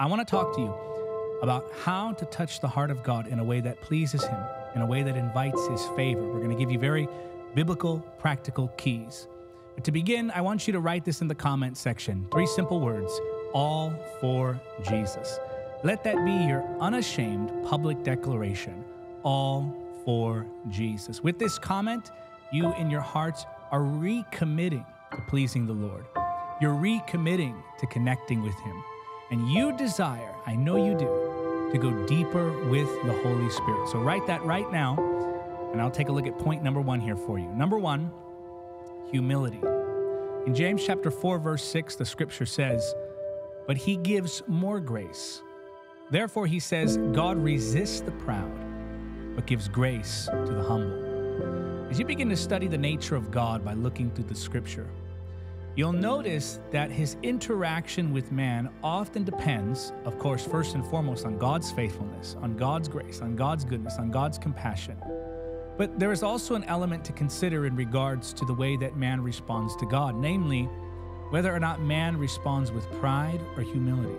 I want to talk to you about how to touch the heart of God in a way that pleases Him, in a way that invites His favor. We're going to give you very biblical, practical keys. But to begin, I want you to write this in the comment section. Three simple words all for Jesus. Let that be your unashamed public declaration all for Jesus. With this comment, you in your hearts are recommitting to pleasing the Lord. You're recommitting to connecting with Him. And you desire, I know you do, to go deeper with the Holy Spirit. So write that right now, and I'll take a look at point number one here for you. Number one, humility. In James chapter 4, verse 6, the scripture says, But he gives more grace. Therefore, he says, God resists the proud, but gives grace to the humble. As you begin to study the nature of God by looking through the scripture, you'll notice that his interaction with man often depends, of course, first and foremost on God's faithfulness, on God's grace, on God's goodness, on God's compassion. But there is also an element to consider in regards to the way that man responds to God, namely, whether or not man responds with pride or humility.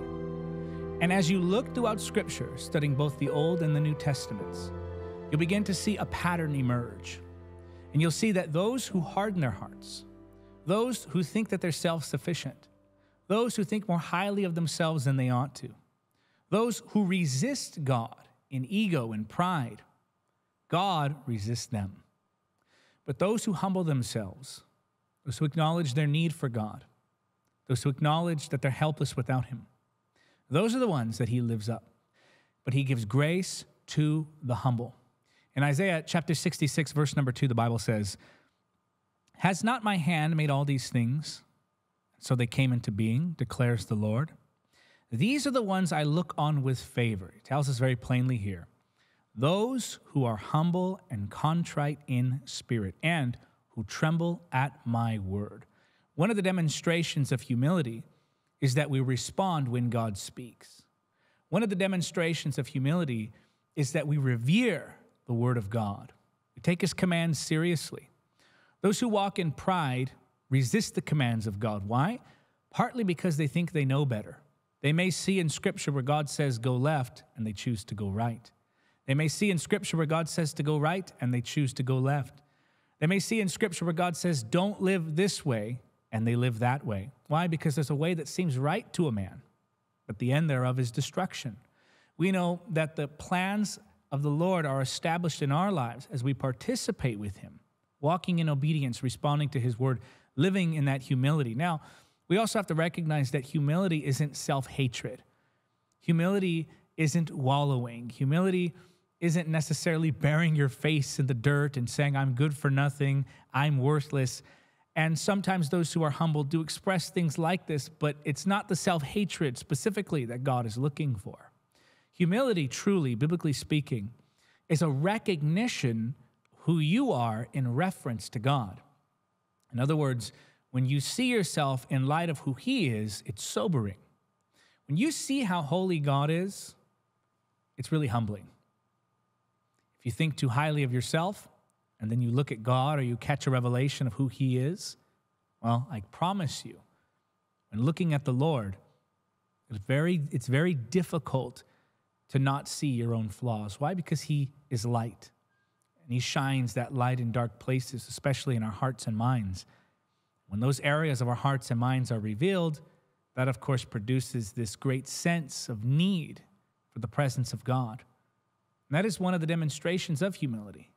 And as you look throughout Scripture, studying both the Old and the New Testaments, you'll begin to see a pattern emerge. And you'll see that those who harden their hearts, those who think that they're self sufficient, those who think more highly of themselves than they ought to, those who resist God in ego and pride, God resists them. But those who humble themselves, those who acknowledge their need for God, those who acknowledge that they're helpless without Him, those are the ones that He lives up. But He gives grace to the humble. In Isaiah chapter 66, verse number 2, the Bible says, Has not my hand made all these things? So they came into being, declares the Lord. These are the ones I look on with favor. He tells us very plainly here those who are humble and contrite in spirit, and who tremble at my word. One of the demonstrations of humility is that we respond when God speaks. One of the demonstrations of humility is that we revere the word of God. We take his commands seriously. Those who walk in pride resist the commands of God. Why? Partly because they think they know better. They may see in scripture where God says go left and they choose to go right. They may see in Scripture where God says to go right and they choose to go left. They may see in Scripture where God says, don't live this way, and they live that way. Why? Because there's a way that seems right to a man, but the end thereof is destruction. We know that the plans of the Lord are established in our lives as we participate with Him, walking in obedience, responding to His word, living in that humility. Now, we also have to recognize that humility isn't self hatred, humility isn't wallowing. Humility isn't necessarily burying your face in the dirt and saying, I'm good for nothing, I'm worthless. And sometimes those who are humble do express things like this, but it's not the self hatred specifically that God is looking for. Humility, truly, biblically speaking, is a recognition who you are in reference to God. In other words, when you see yourself in light of who He is, it's sobering. When you see how holy God is, it's really humbling. If you think too highly of yourself and then you look at God or you catch a revelation of who He is, well, I promise you, when looking at the Lord, it's very, it's very difficult to not see your own flaws. Why? Because He is light and He shines that light in dark places, especially in our hearts and minds. When those areas of our hearts and minds are revealed, that of course produces this great sense of need for the presence of God. And that is one of the demonstrations of humility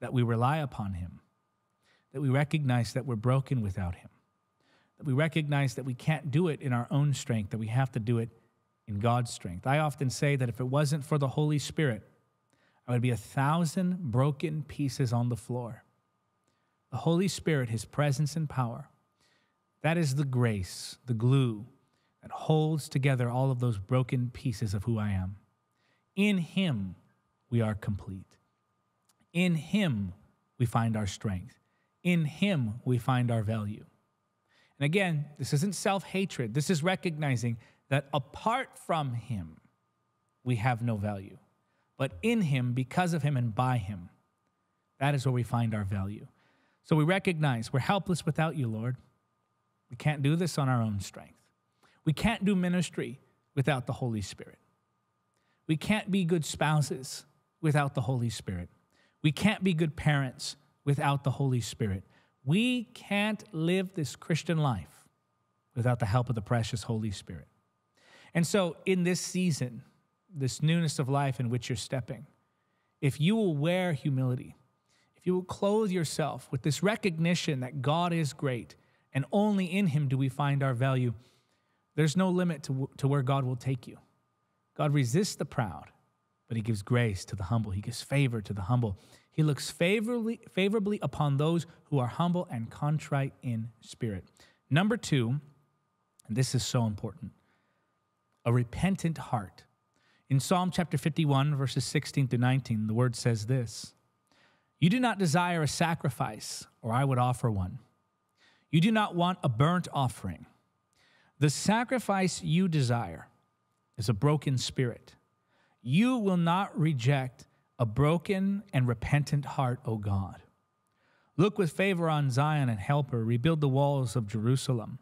that we rely upon Him, that we recognize that we're broken without Him, that we recognize that we can't do it in our own strength, that we have to do it in God's strength. I often say that if it wasn't for the Holy Spirit, I would be a thousand broken pieces on the floor. The Holy Spirit, His presence and power, that is the grace, the glue that holds together all of those broken pieces of who I am. In Him, we are complete. In Him, we find our strength. In Him, we find our value. And again, this isn't self hatred. This is recognizing that apart from Him, we have no value. But in Him, because of Him, and by Him, that is where we find our value. So we recognize we're helpless without you, Lord. We can't do this on our own strength. We can't do ministry without the Holy Spirit. We can't be good spouses without the Holy Spirit. We can't be good parents without the Holy Spirit. We can't live this Christian life without the help of the precious Holy Spirit. And so, in this season, this newness of life in which you're stepping, if you will wear humility, if you will clothe yourself with this recognition that God is great and only in Him do we find our value, there's no limit to, to where God will take you. God resists the proud, but He gives grace to the humble, He gives favor to the humble. He looks favorably, favorably upon those who are humble and contrite in spirit. Number two, and this is so important a repentant heart. In Psalm chapter 51, verses 16 to 19, the word says this You do not desire a sacrifice, or I would offer one. You do not want a burnt offering. The sacrifice you desire is a broken spirit. You will not reject a broken and repentant heart, O God. Look with favor on Zion and help her, rebuild the walls of Jerusalem.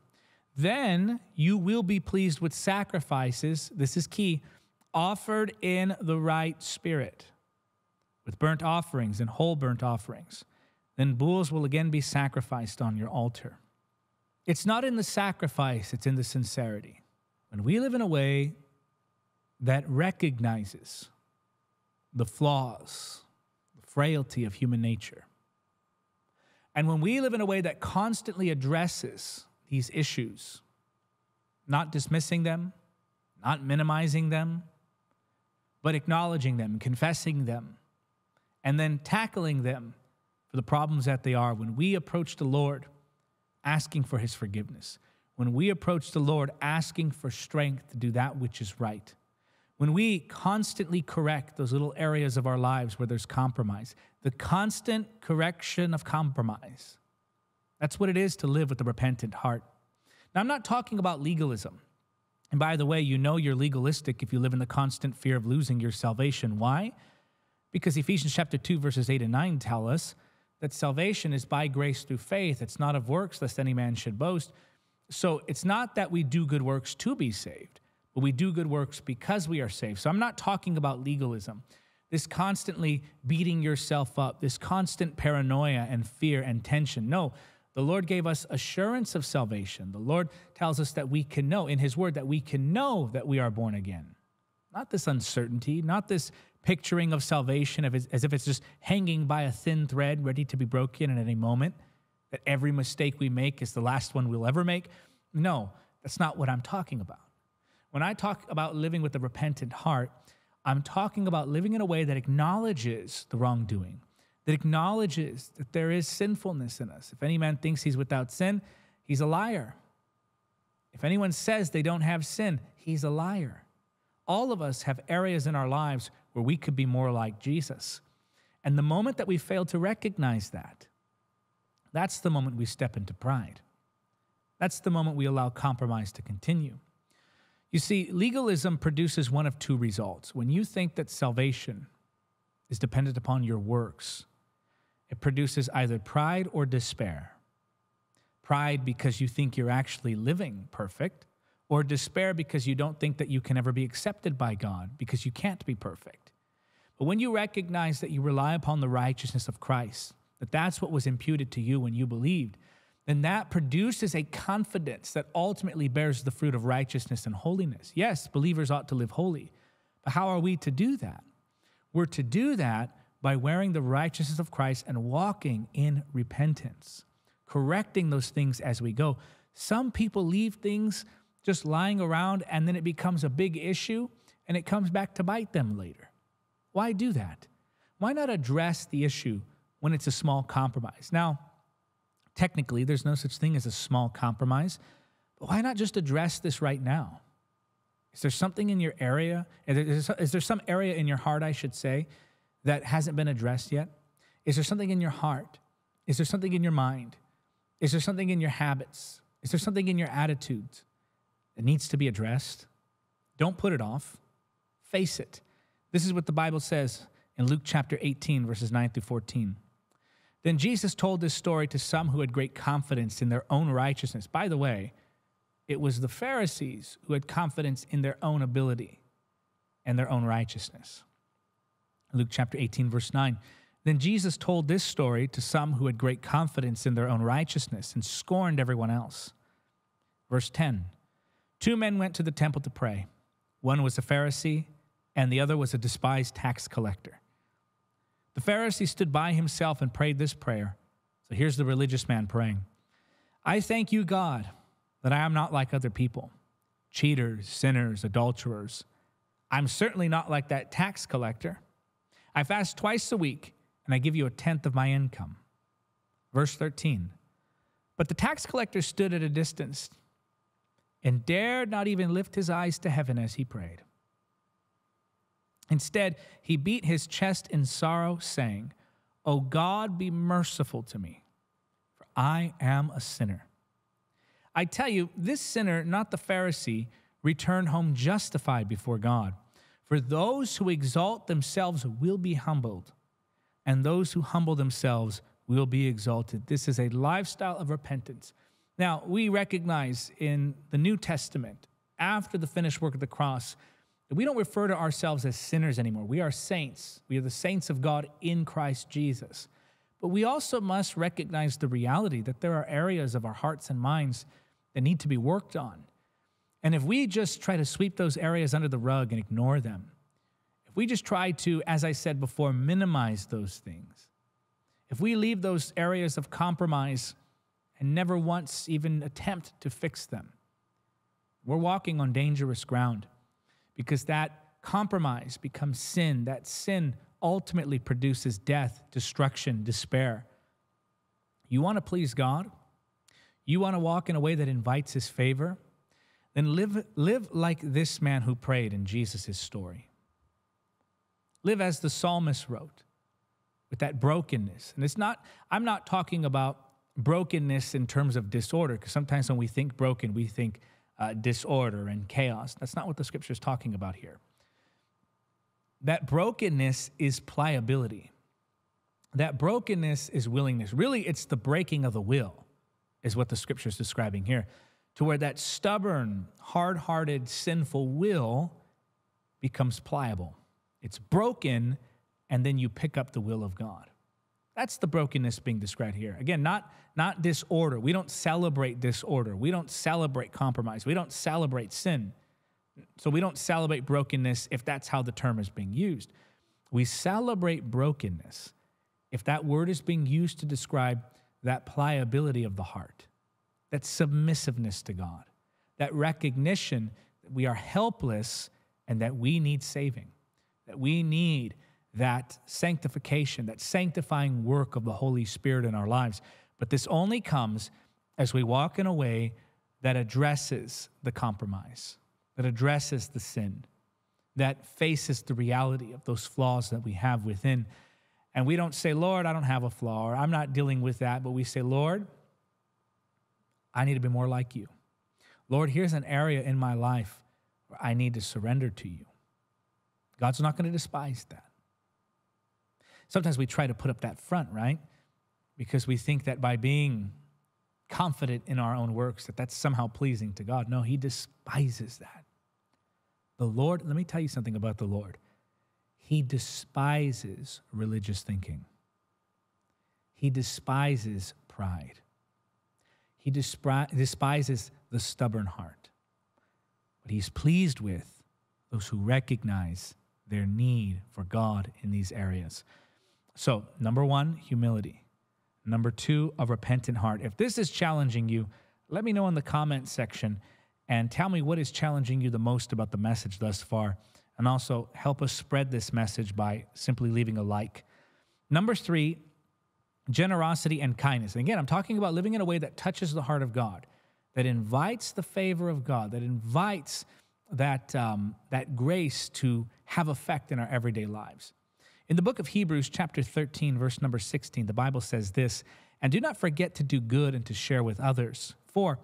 Then you will be pleased with sacrifices, this is key, offered in the right spirit, with burnt offerings and whole burnt offerings. Then bulls will again be sacrificed on your altar. It's not in the sacrifice, it's in the sincerity. When we live in a way that recognizes the flaws, the frailty of human nature, and when we live in a way that constantly addresses these issues, not dismissing them, not minimizing them, but acknowledging them, confessing them, and then tackling them for the problems that they are. When we approach the Lord asking for his forgiveness, when we approach the Lord asking for strength to do that which is right, when we constantly correct those little areas of our lives where there's compromise, the constant correction of compromise that's what it is to live with a repentant heart. Now, I'm not talking about legalism. And by the way, you know you're legalistic if you live in the constant fear of losing your salvation. Why? Because Ephesians chapter 2, verses 8 and 9 tell us that salvation is by grace through faith. It's not of works, lest any man should boast. So it's not that we do good works to be saved, but we do good works because we are saved. So I'm not talking about legalism, this constantly beating yourself up, this constant paranoia and fear and tension. No, the Lord gave us assurance of salvation. The Lord tells us that we can know in His Word that we can know that we are born again. Not this uncertainty, not this picturing of salvation as if it's just hanging by a thin thread, ready to be broken at any moment, that every mistake we make is the last one we'll ever make. No, that's not what I'm talking about. When I talk about living with a repentant heart, I'm talking about living in a way that acknowledges the wrongdoing, that acknowledges that there is sinfulness in us. If any man thinks he's without sin, he's a liar. If anyone says they don't have sin, he's a liar. All of us have areas in our lives where we could be more like Jesus. And the moment that we fail to recognize that, that's the moment we step into pride. That's the moment we allow compromise to continue. You see, legalism produces one of two results. When you think that salvation is dependent upon your works, it produces either pride or despair. Pride because you think you're actually living perfect, or despair because you don't think that you can ever be accepted by God because you can't be perfect. But when you recognize that you rely upon the righteousness of Christ, that that's what was imputed to you when you believed, then that produces a confidence that ultimately bears the fruit of righteousness and holiness. Yes, believers ought to live holy, but how are we to do that? We're to do that by wearing the righteousness of Christ and walking in repentance, correcting those things as we go. Some people leave things just lying around and then it becomes a big issue and it comes back to bite them later. Why do that? Why not address the issue when it's a small compromise? Now, technically, there's no such thing as a small compromise, but why not just address this right now? Is there something in your area? Is there some area in your heart, I should say, that hasn't been addressed yet? Is there something in your heart? Is there something in your mind? Is there something in your habits? Is there something in your attitudes that needs to be addressed? Don't put it off. Face it. This is what the Bible says in Luke chapter 18, verses 9 through 14. Then Jesus told this story to some who had great confidence in their own righteousness. By the way, it was the Pharisees who had confidence in their own ability and their own righteousness. Luke chapter 18, verse 9. Then Jesus told this story to some who had great confidence in their own righteousness and scorned everyone else. Verse 10 Two men went to the temple to pray. One was a Pharisee, and the other was a despised tax collector. The Pharisee stood by himself and prayed this prayer. So here's the religious man praying I thank you, God, that I am not like other people cheaters, sinners, adulterers. I'm certainly not like that tax collector. I fast twice a week and I give you a tenth of my income. Verse 13. But the tax collector stood at a distance and dared not even lift his eyes to heaven as he prayed. Instead, he beat his chest in sorrow, saying, O God, be merciful to me, for I am a sinner. I tell you, this sinner, not the Pharisee, returned home justified before God. For those who exalt themselves will be humbled, and those who humble themselves will be exalted. This is a lifestyle of repentance. Now, we recognize in the New Testament, after the finished work of the cross, that we don't refer to ourselves as sinners anymore. We are saints. We are the saints of God in Christ Jesus. But we also must recognize the reality that there are areas of our hearts and minds that need to be worked on. And if we just try to sweep those areas under the rug and ignore them, if we just try to, as I said before, minimize those things, if we leave those areas of compromise and never once even attempt to fix them, we're walking on dangerous ground because that compromise becomes sin. That sin ultimately produces death, destruction, despair. You want to please God? You want to walk in a way that invites his favor? Then live, live like this man who prayed in Jesus' story. Live as the psalmist wrote, with that brokenness. And it's not, I'm not talking about brokenness in terms of disorder, because sometimes when we think broken, we think uh, disorder and chaos. That's not what the scripture is talking about here. That brokenness is pliability. That brokenness is willingness. Really, it's the breaking of the will, is what the scripture is describing here to where that stubborn, hard hearted, sinful will becomes pliable. It's broken, and then you pick up the will of God. That's the brokenness being described here. Again, not, not disorder. We don't celebrate disorder. We don't celebrate compromise. We don't celebrate sin. So we don't celebrate brokenness if that's how the term is being used. We celebrate brokenness if that word is being used to describe that pliability of the heart that submissiveness to God, that recognition that we are helpless and that we need saving, that we need that sanctification, that sanctifying work of the Holy Spirit in our lives. But this only comes as we walk in a way that addresses the compromise, that addresses the sin, that faces the reality of those flaws that we have within. And we don't say, Lord, I don't have a flaw, or I'm not dealing with that, but we say, Lord, I need to be more like you. Lord, here's an area in my life where I need to surrender to you. God's not going to despise that. Sometimes we try to put up that front, right? Because we think that by being confident in our own works that that's somehow pleasing to God. No, he despises that. The Lord, let me tell you something about the Lord. He despises religious thinking. He despises pride. He despises the stubborn heart, but he's pleased with those who recognize their need for God in these areas. So, number one, humility. Number two, a repentant heart. If this is challenging you, let me know in the comment section and tell me what is challenging you the most about the message thus far. And also help us spread this message by simply leaving a like. Number three, generosity and kindness. And again, I'm talking about living in a way that touches the heart of God, that invites the favor of God, that invites that, um, that grace to have effect in our everyday lives. In the book of Hebrews, chapter 13, verse number 16, the Bible says this And do not forget to do good and to share with others, for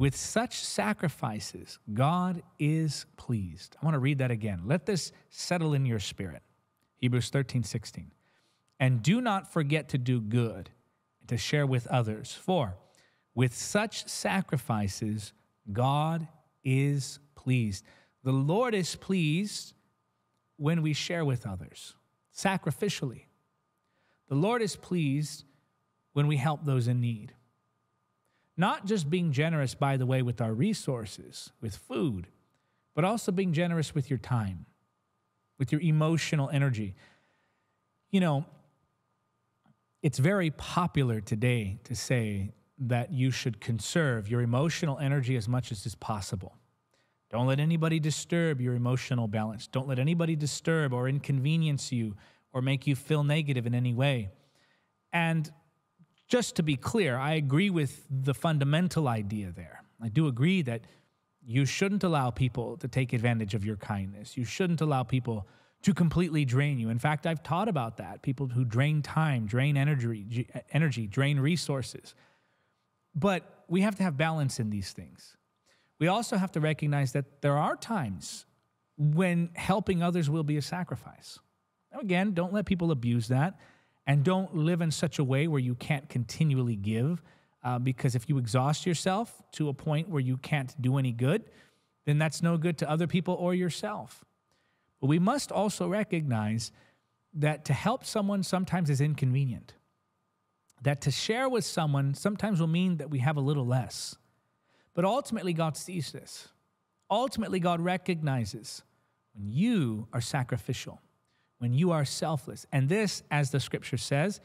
with such sacrifices, God is pleased. I want to read that again. Let this settle in your spirit. Hebrews 13, 16. And do not forget to do good and to share with others, for with such sacrifices, God is pleased. The Lord is pleased when we share with others sacrificially. The Lord is pleased when we help those in need. Not just being generous, by the way, with our resources, with food, but also being generous with your time, with your emotional energy. You know, it's very popular today to say that you should conserve your emotional energy as much as is possible. Don't let anybody disturb your emotional balance. Don't let anybody disturb or inconvenience you or make you feel negative in any way. And just to be clear, I agree with the fundamental idea there. I do agree that you shouldn't allow people to take advantage of your kindness. You shouldn't allow people to completely drain you. In fact, I've taught about that. People who drain time, drain energy, energy, drain resources. But we have to have balance in these things. We also have to recognize that there are times when helping others will be a sacrifice. Now, again, don't let people abuse that and don't live in such a way where you can't continually give. Uh, because if you exhaust yourself to a point where you can't do any good, then that's no good to other people or yourself. But we must also recognize that to help someone sometimes is inconvenient that to share with someone sometimes will mean that we have a little less. But ultimately, God sees this. Ultimately, God recognizes when you are sacrificial, when you are selfless. And this, as the scripture says,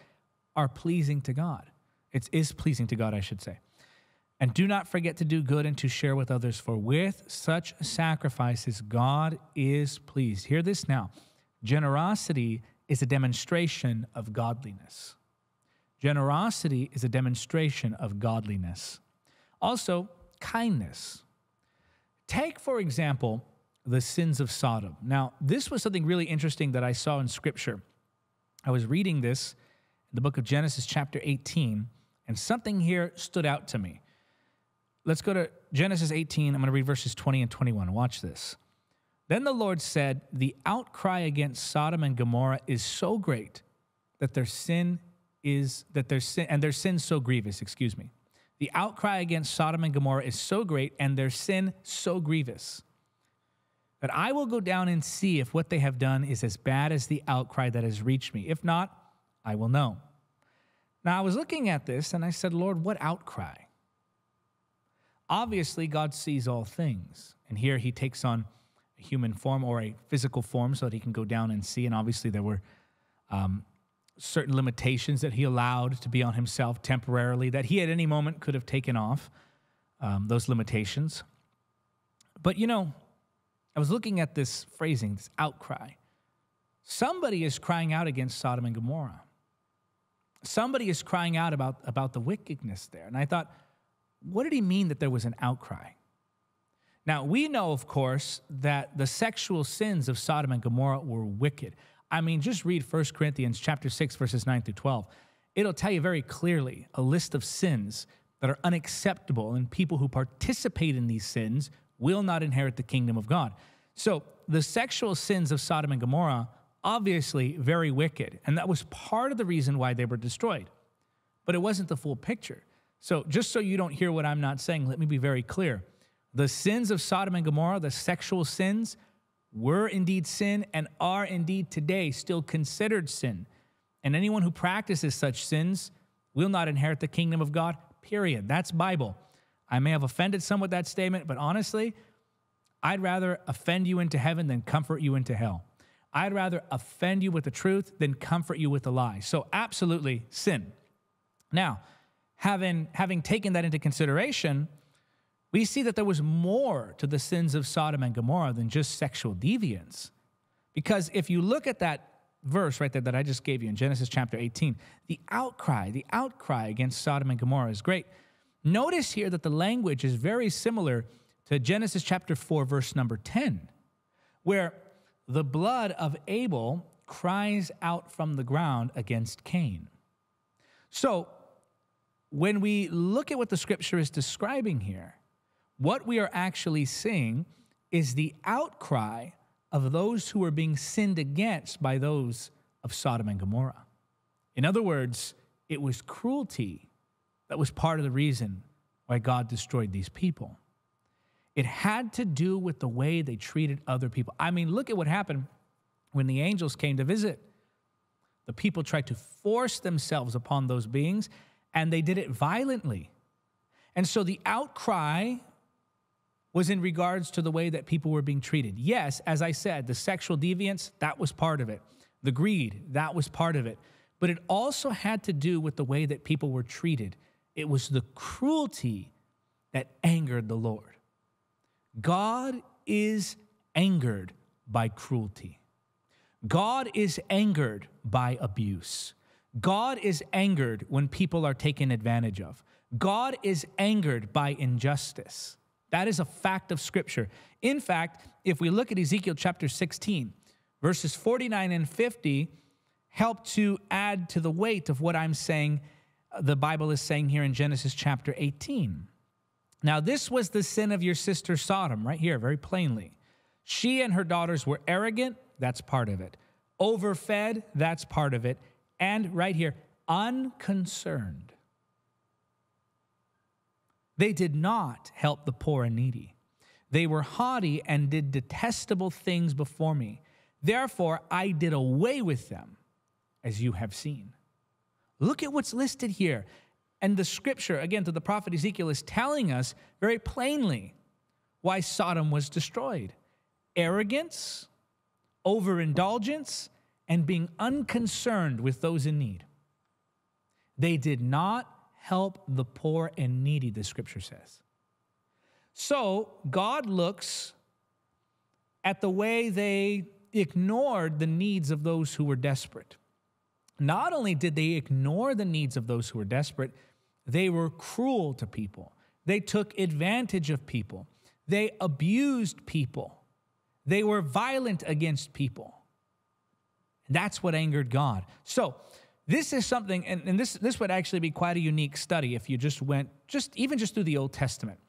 are pleasing to God. It is pleasing to God, I should say. And do not forget to do good and to share with others, for with such sacrifices, God is pleased. Hear this now generosity is a demonstration of godliness. Generosity is a demonstration of godliness. Also, kindness. Take, for example, the sins of Sodom. Now, this was something really interesting that I saw in Scripture. I was reading this in the book of Genesis, chapter 18, and something here stood out to me. Let's go to Genesis 18. I'm going to read verses 20 and 21. Watch this. Then the Lord said, The outcry against Sodom and Gomorrah is so great that their sin is that their sin and their sin so grievous, excuse me. The outcry against Sodom and Gomorrah is so great and their sin so grievous that I will go down and see if what they have done is as bad as the outcry that has reached me. If not, I will know. Now I was looking at this and I said, Lord, what outcry? Obviously, God sees all things. And here he takes on a human form or a physical form so that he can go down and see. And obviously, there were um, certain limitations that he allowed to be on himself temporarily that he at any moment could have taken off um, those limitations. But you know, I was looking at this phrasing, this outcry. Somebody is crying out against Sodom and Gomorrah. Somebody is crying out about, about the wickedness there. And I thought, what did he mean that there was an outcry? Now, we know, of course, that the sexual sins of Sodom and Gomorrah were wicked. I mean, just read 1 Corinthians chapter 6 verses 9 through 12. It'll tell you very clearly a list of sins that are unacceptable and people who participate in these sins will not inherit the kingdom of God. So, the sexual sins of Sodom and Gomorrah obviously very wicked, and that was part of the reason why they were destroyed. But it wasn't the full picture. So, just so you don't hear what I'm not saying, let me be very clear. The sins of Sodom and Gomorrah, the sexual sins, were indeed sin and are indeed today still considered sin. And anyone who practices such sins will not inherit the kingdom of God, period. That's Bible. I may have offended some with that statement, but honestly, I'd rather offend you into heaven than comfort you into hell. I'd rather offend you with the truth than comfort you with the lie. So, absolutely sin. Now, having, having taken that into consideration, we see that there was more to the sins of Sodom and Gomorrah than just sexual deviance. Because if you look at that verse right there that I just gave you in Genesis chapter 18, the outcry, the outcry against Sodom and Gomorrah is great. Notice here that the language is very similar to Genesis chapter 4, verse number 10, where the blood of Abel cries out from the ground against Cain. So, when we look at what the scripture is describing here, what we are actually seeing is the outcry of those who are being sinned against by those of Sodom and Gomorrah. In other words, it was cruelty that was part of the reason why God destroyed these people. It had to do with the way they treated other people. I mean, look at what happened when the angels came to visit. The people tried to force themselves upon those beings, and they did it violently. And so the outcry was in regards to the way that people were being treated. Yes, as I said, the sexual deviance, that was part of it. The greed, that was part of it. But it also had to do with the way that people were treated. It was the cruelty that angered the Lord. God is angered by cruelty. God is angered by abuse. God is angered when people are taken advantage of. God is angered by injustice. That is a fact of Scripture. In fact, if we look at Ezekiel chapter 16, verses 49 and 50 help to add to the weight of what I'm saying, uh, the Bible is saying here in Genesis chapter 18. Now, this was the sin of your sister Sodom, right here, very plainly. She and her daughters were arrogant, that's part of it. Overfed, that's part of it. And right here, unconcerned. They did not help the poor and needy. They were haughty and did detestable things before me. Therefore, I did away with them, as you have seen. Look at what's listed here. And the scripture, again, to the prophet Ezekiel, is telling us very plainly why Sodom was destroyed arrogance, overindulgence, and being unconcerned with those in need. They did not help the poor and needy, the scripture says. So God looks at the way they ignored the needs of those who were desperate. Not only did they ignore the needs of those who were desperate, they were cruel to people. They took advantage of people. They abused people. They were violent against people. That's what angered God. So, this is something, and, and this, this would actually be quite a unique study if you just went, just even just through the Old Testament,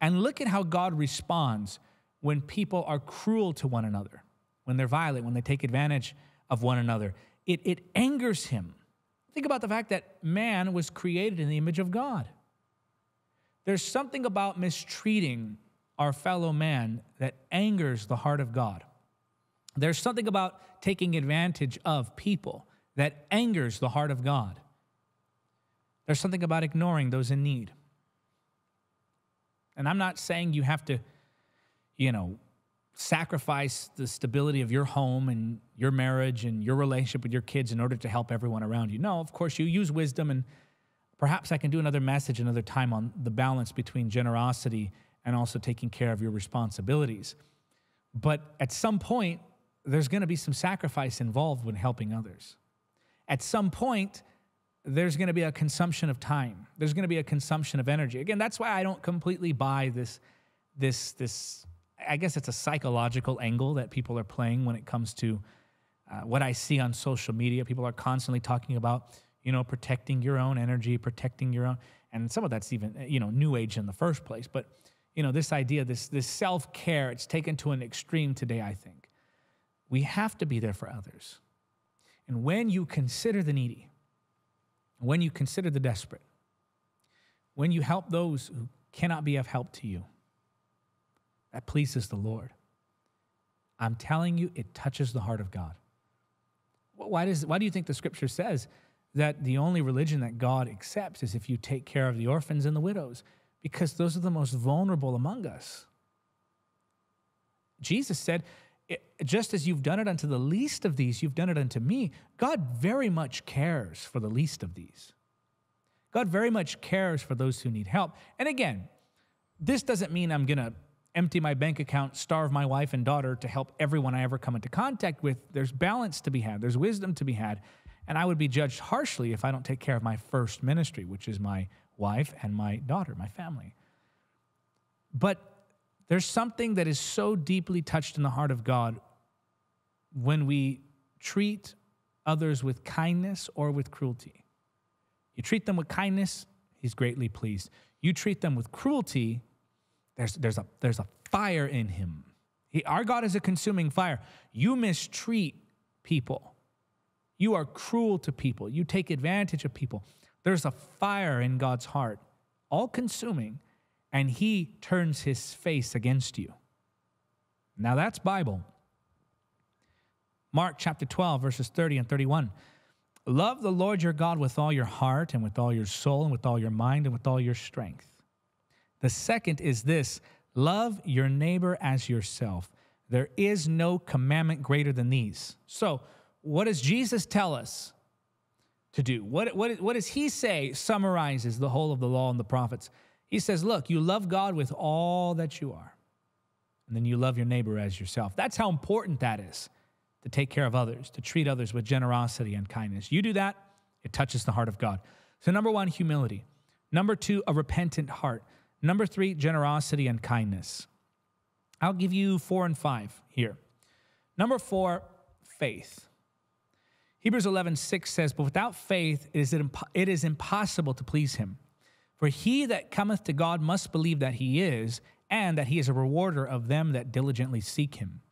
and look at how God responds when people are cruel to one another, when they're violent, when they take advantage of one another. It, it angers him. Think about the fact that man was created in the image of God. There's something about mistreating our fellow man that angers the heart of God. There's something about taking advantage of people that angers the heart of God. There's something about ignoring those in need. And I'm not saying you have to, you know, sacrifice the stability of your home and your marriage and your relationship with your kids in order to help everyone around you. No, of course, you use wisdom, and perhaps I can do another message another time on the balance between generosity and also taking care of your responsibilities. But at some point, there's going to be some sacrifice involved when helping others at some point, there's going to be a consumption of time. There's going to be a consumption of energy. Again, that's why I don't completely buy this, this, this. I guess it's a psychological angle that people are playing when it comes to uh, what I see on social media. People are constantly talking about, you know, protecting your own energy, protecting your own, and some of that's even, you know, new age in the first place. But you know, this idea, this this self care, it's taken to an extreme today. I think we have to be there for others. And when you consider the needy, when you consider the desperate, when you help those who cannot be of help to you, that pleases the Lord. I'm telling you, it touches the heart of God. Why, does, why do you think the scripture says that the only religion that God accepts is if you take care of the orphans and the widows? Because those are the most vulnerable among us. Jesus said, just as you've done it unto the least of these, you've done it unto me. God very much cares for the least of these. God very much cares for those who need help. And again, this doesn't mean I'm going to empty my bank account, starve my wife and daughter to help everyone I ever come into contact with. There's balance to be had, there's wisdom to be had. And I would be judged harshly if I don't take care of my first ministry, which is my wife and my daughter, my family. But there's something that is so deeply touched in the heart of God when we treat others with kindness or with cruelty. You treat them with kindness, he's greatly pleased. You treat them with cruelty, there's, there's, a, there's a fire in him. He, our God is a consuming fire. You mistreat people, you are cruel to people, you take advantage of people. There's a fire in God's heart, all consuming, and he turns his face against you. Now that's Bible. Mark chapter 12, verses 30 and 31. Love the Lord your God with all your heart and with all your soul and with all your mind and with all your strength. The second is this love your neighbor as yourself. There is no commandment greater than these. So, what does Jesus tell us to do? What, what, what does he say summarizes the whole of the law and the prophets? He says, Look, you love God with all that you are, and then you love your neighbor as yourself. That's how important that is to take care of others, to treat others with generosity and kindness. You do that, it touches the heart of God. So, number one, humility. Number two, a repentant heart. Number three, generosity and kindness. I'll give you four and five here. Number four, faith. Hebrews 11, 6 says, But without faith, it is, it is impossible to please him. For he that cometh to God must believe that he is, and that he is a rewarder of them that diligently seek him.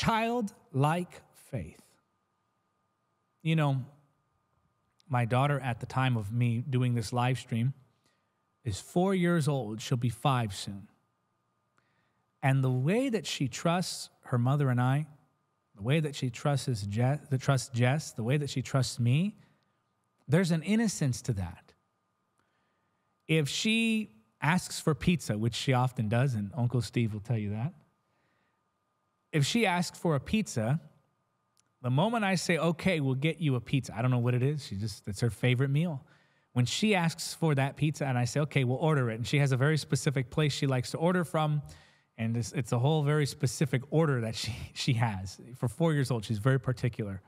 Childlike faith. You know, my daughter at the time of me doing this live stream is four years old. She'll be five soon. And the way that she trusts her mother and I, the way that she trusts Jess, the trusts Jess, the way that she trusts me, there's an innocence to that. If she asks for pizza, which she often does, and Uncle Steve will tell you that, if she asks for a pizza, the moment I say, okay, we'll get you a pizza, I don't know what it is. She just, it's her favorite meal. When she asks for that pizza and I say, okay, we'll order it, and she has a very specific place she likes to order from, and it's, it's a whole very specific order that she, she has. For four years old, she's very particular.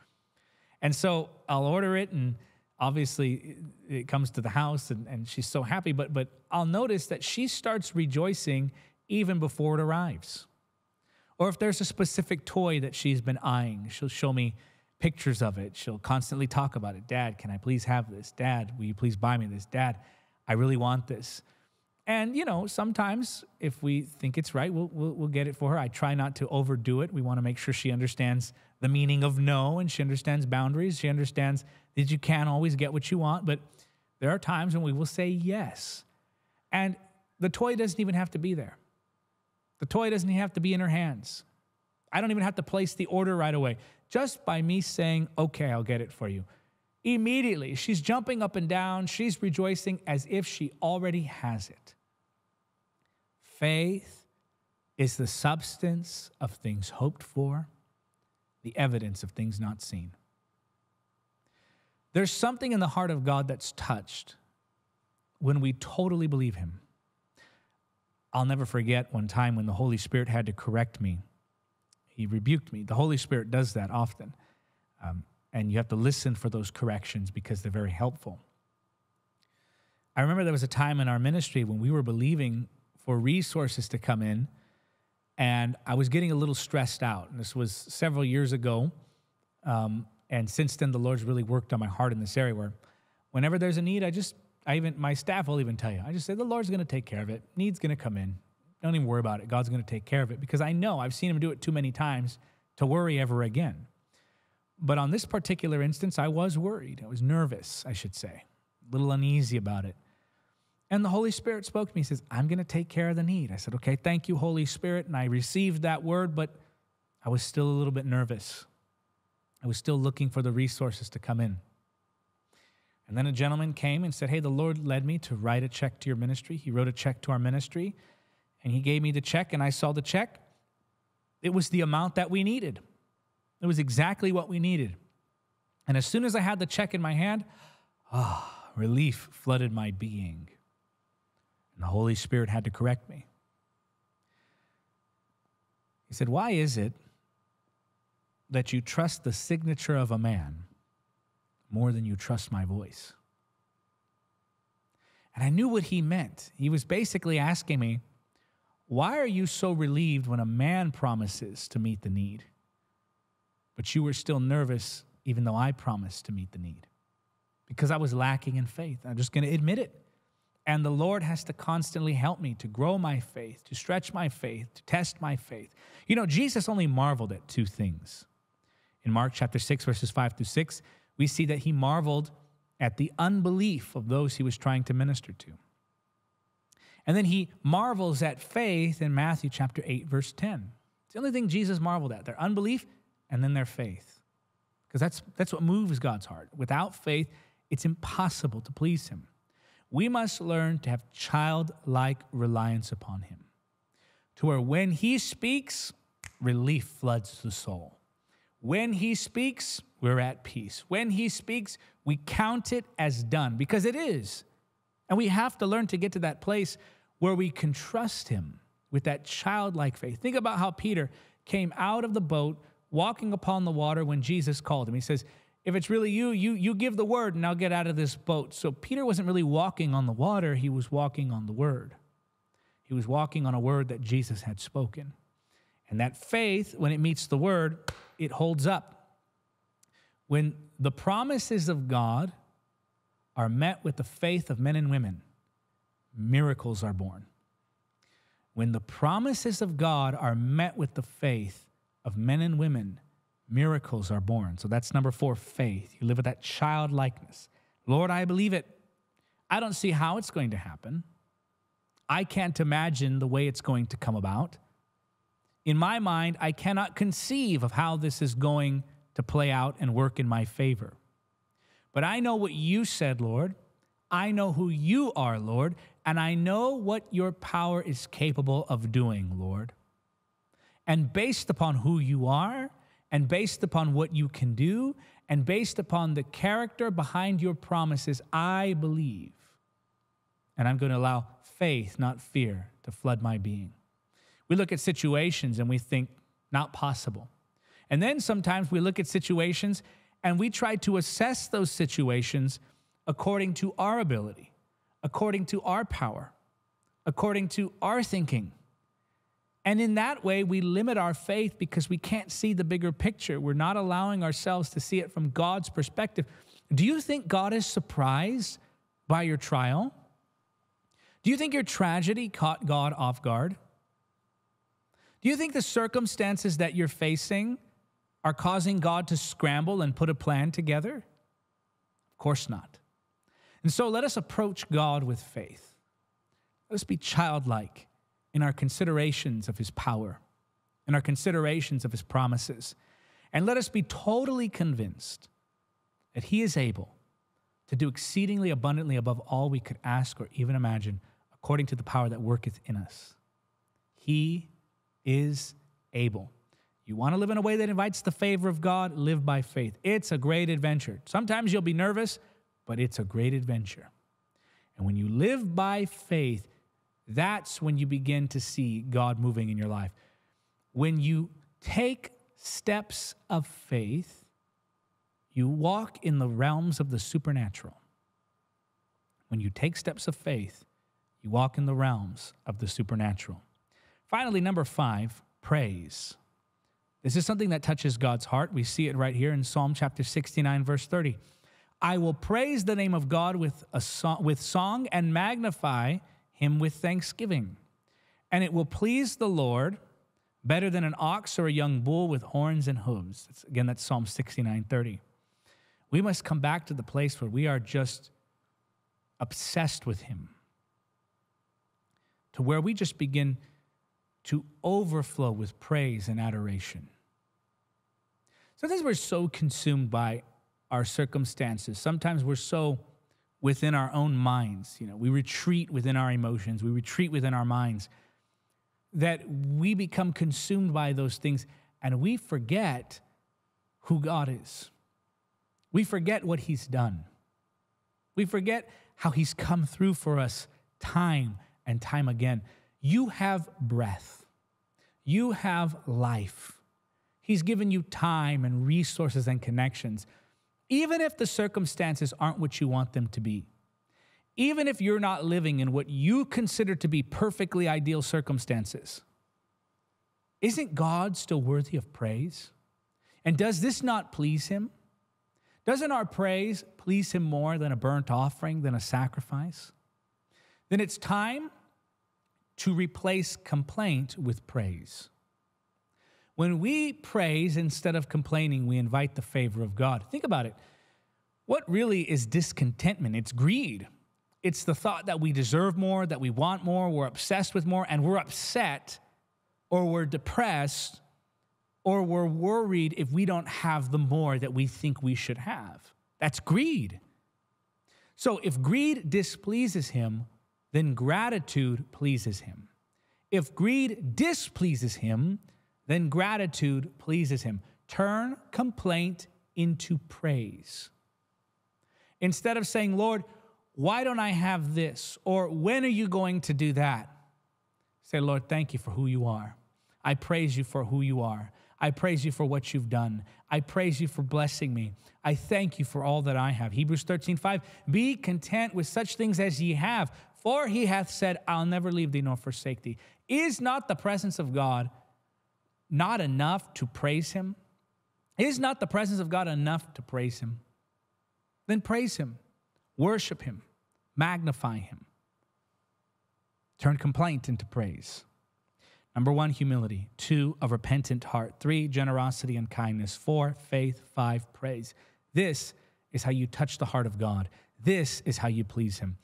And so I'll order it, and obviously it comes to the house, and, and she's so happy. But, but I'll notice that she starts rejoicing even before it arrives. Or if there's a specific toy that she's been eyeing, she'll show me pictures of it. She'll constantly talk about it. Dad, can I please have this? Dad, will you please buy me this? Dad, I really want this. And, you know, sometimes if we think it's right, we'll, we'll, we'll, get it for her. I try not to overdo it. We want to make sure she understands the meaning of no and she understands boundaries. She understands that you can't always get what you want, but there are times when we will say yes. And the toy doesn't even have to be there. The toy doesn't have to be in her hands. I don't even have to place the order right away. Just by me saying, okay, I'll get it for you. Immediately, she's jumping up and down. She's rejoicing as if she already has it. Faith is the substance of things hoped for, the evidence of things not seen. There's something in the heart of God that's touched when we totally believe Him. I'll never forget one time when the Holy Spirit had to correct me. He rebuked me. The Holy Spirit does that often. Um, and you have to listen for those corrections because they're very helpful. I remember there was a time in our ministry when we were believing for resources to come in, and I was getting a little stressed out. And this was several years ago. Um, and since then, the Lord's really worked on my heart in this area where whenever there's a need, I just I even my staff will even tell you. I just say the Lord's going to take care of it. Need's going to come in. Don't even worry about it. God's going to take care of it because I know I've seen him do it too many times to worry ever again. But on this particular instance, I was worried. I was nervous, I should say, a little uneasy about it. And the Holy Spirit spoke to me. He says, I'm going to take care of the need. I said, Okay, thank you, Holy Spirit. And I received that word, but I was still a little bit nervous. I was still looking for the resources to come in. And then a gentleman came and said, Hey, the Lord led me to write a check to your ministry. He wrote a check to our ministry and he gave me the check, and I saw the check. It was the amount that we needed, it was exactly what we needed. And as soon as I had the check in my hand, ah, oh, relief flooded my being. And the Holy Spirit had to correct me. He said, Why is it that you trust the signature of a man? More than you trust my voice. And I knew what he meant. He was basically asking me, Why are you so relieved when a man promises to meet the need? But you were still nervous, even though I promised to meet the need. Because I was lacking in faith. I'm just going to admit it. And the Lord has to constantly help me to grow my faith, to stretch my faith, to test my faith. You know, Jesus only marveled at two things. In Mark chapter 6, verses 5 through 6, we see that he marveled at the unbelief of those he was trying to minister to. And then he marvels at faith in Matthew chapter 8, verse 10. It's the only thing Jesus marveled at their unbelief and then their faith. Because that's, that's what moves God's heart. Without faith, it's impossible to please him. We must learn to have childlike reliance upon him, to where when he speaks, relief floods the soul. When he speaks, we're at peace. When he speaks, we count it as done because it is. And we have to learn to get to that place where we can trust him with that childlike faith. Think about how Peter came out of the boat walking upon the water when Jesus called him. He says, If it's really you, you, you give the word and I'll get out of this boat. So Peter wasn't really walking on the water, he was walking on the word. He was walking on a word that Jesus had spoken. And that faith, when it meets the word, it holds up. When the promises of God are met with the faith of men and women, miracles are born. When the promises of God are met with the faith of men and women, miracles are born. So that's number four faith. You live with that childlikeness. Lord, I believe it. I don't see how it's going to happen. I can't imagine the way it's going to come about in my mind, I cannot conceive of how this is going to play out and work in my favor. But I know what you said, Lord. I know who you are, Lord, and I know what your power is capable of doing, Lord. And based upon who you are, and based upon what you can do, and based upon the character behind your promises, I believe. And I'm going to allow faith, not fear, to flood my being. We look at situations and we think, not possible. And then sometimes we look at situations and we try to assess those situations according to our ability, according to our power, according to our thinking. And in that way, we limit our faith because we can't see the bigger picture. We're not allowing ourselves to see it from God's perspective. Do you think God is surprised by your trial? Do you think your tragedy caught God off guard? Do you think the circumstances that you're facing are causing God to scramble and put a plan together? Of course not. And so let us approach God with faith. Let us be childlike in our considerations of his power, in our considerations of his promises. And let us be totally convinced that he is able to do exceedingly abundantly above all we could ask or even imagine, according to the power that worketh in us. He is able. You want to live in a way that invites the favor of God? Live by faith. It's a great adventure. Sometimes you'll be nervous, but it's a great adventure. And when you live by faith, that's when you begin to see God moving in your life. When you take steps of faith, you walk in the realms of the supernatural. When you take steps of faith, you walk in the realms of the supernatural. Finally, number five, praise. This is something that touches God's heart. We see it right here in Psalm chapter 69, verse 30. I will praise the name of God with, a song, with song and magnify him with thanksgiving. And it will please the Lord better than an ox or a young bull with horns and hooves. That's, again, that's Psalm 69, 30. We must come back to the place where we are just obsessed with him, to where we just begin to overflow with praise and adoration. Sometimes we're so consumed by our circumstances. Sometimes we're so within our own minds. You know, we retreat within our emotions, we retreat within our minds that we become consumed by those things and we forget who God is. We forget what He's done. We forget how He's come through for us time and time again. You have breath, you have life. He's given you time and resources and connections, even if the circumstances aren't what you want them to be. Even if you're not living in what you consider to be perfectly ideal circumstances, isn't God still worthy of praise? And does this not please Him? Doesn't our praise please Him more than a burnt offering, than a sacrifice? Then it's time to replace complaint with praise. When we praise instead of complaining, we invite the favor of God. Think about it. What really is discontentment? It's greed. it's the thought that we deserve more, that we want more, we're obsessed with more, and we're upset or we're depressed or we're worried if we don't have the more that we think we should have. That's greed. So if greed displeases him, then gratitude pleases him. If greed displeases him, then gratitude pleases him. Turn complaint into praise. Instead of saying, Lord, why don't I have this? Or when are you going to do that? Say, Lord, thank you for who you are. I praise you for who you are. I praise you for what you've done. I praise you for blessing me. I thank you for all that I have. Hebrews 13, 5. Be content with such things as ye have, for he hath said, I'll never leave thee nor forsake thee. Is not the presence of God not enough to praise him? Is not the presence of God enough to praise him? Then praise him, worship him, magnify him. Turn complaint into praise. Number one, humility. Two, a repentant heart. Three, generosity and kindness. Four, faith. Five, praise. This is how you touch the heart of God. This is how you please Him.